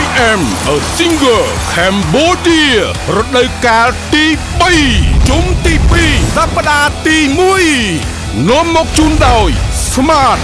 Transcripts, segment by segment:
I am a singer Cambodia រដូវកាលទី3ជុំទី2សប្តាហ៍ទី1នាំមកជូនដោយ Smart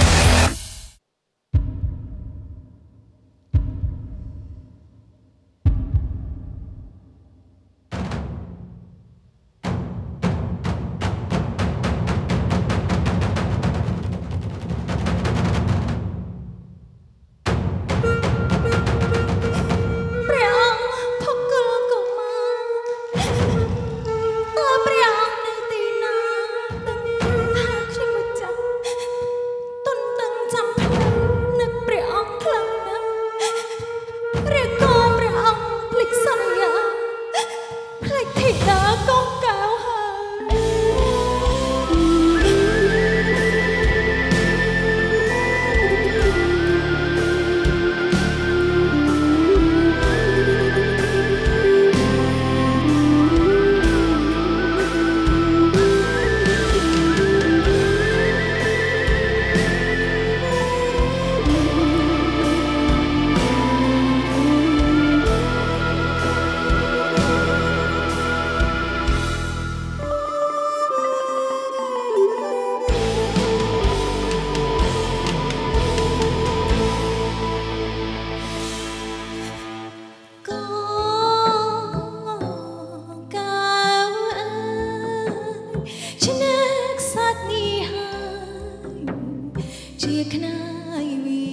ជាខ្នាយវា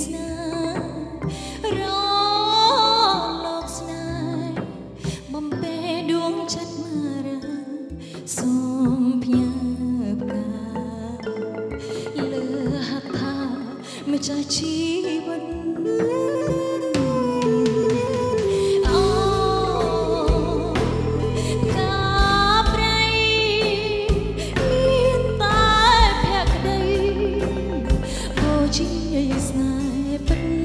សនារងលោកស្នេហ៍បំពេដួងចិត្តមារាសូមផ្ញើផ្កាលើហថាម្ចាស់ជា ស្នេហ៍ពិត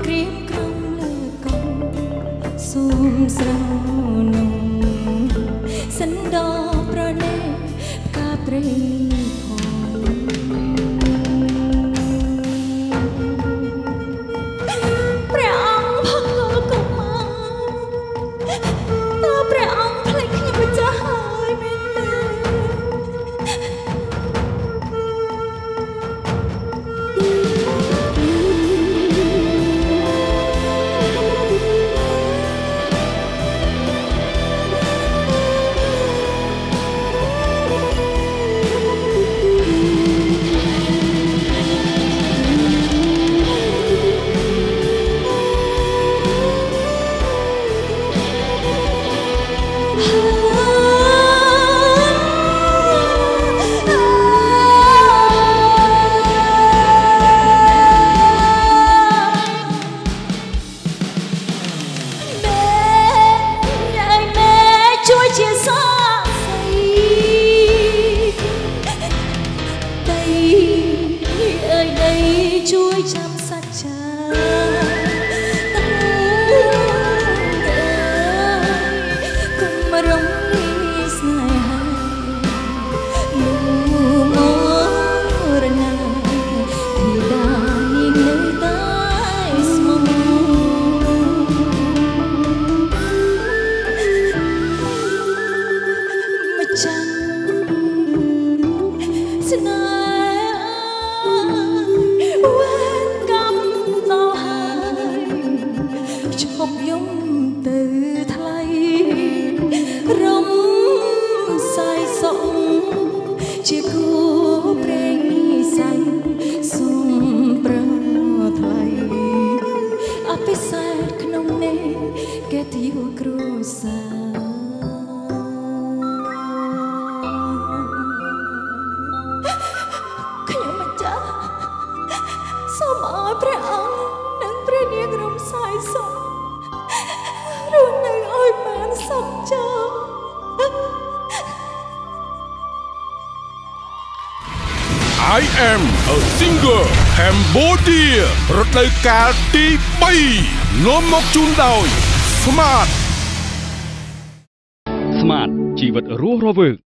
ក្រៀមក្រំលើកងសួមស្រោនំសិនដោប្រណេផ្កាព្រៃ Rumah ព្រេងនិស័យសុំប្រថ្លៃអភិសេកក្នុងនេះកេតិយគ្ I am a singer Cambodia រដូវកាលទី3នាំមកជូនដោយ Smart ស្មាតជីវិតរស់រវើក